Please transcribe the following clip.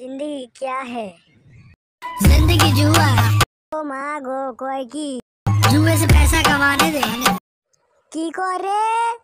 ज़िंदगी क्या है? ज़िंदगी जुआ। ओ माँ गो कोई की? जुए से पैसा कमाने दे। की को रे?